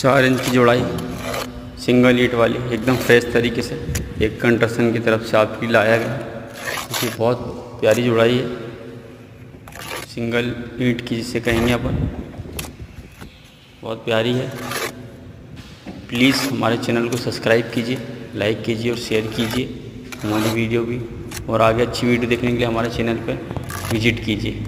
चार इंच की जोड़ाई सिंगल ईट वाली, एकदम फ्रेश तरीके से, एक कंस्ट्रक्शन की तरफ़ से आपकी लाया गया। क्योंकि बहुत प्यारी जोड़ाई है। सिंगल ईट की जिसे कहेंगे अपन। बहुत प्यारी है। प्लीज़ हमारे चैनल को सब्सक्राइब कीजिए लाइक कीजिए और शेयर कीजिए। हमारी वीडियो भी। और आगे अच्छी वीडियो देखने के लिए हमारे चैनल पर विज़िट कीजिए।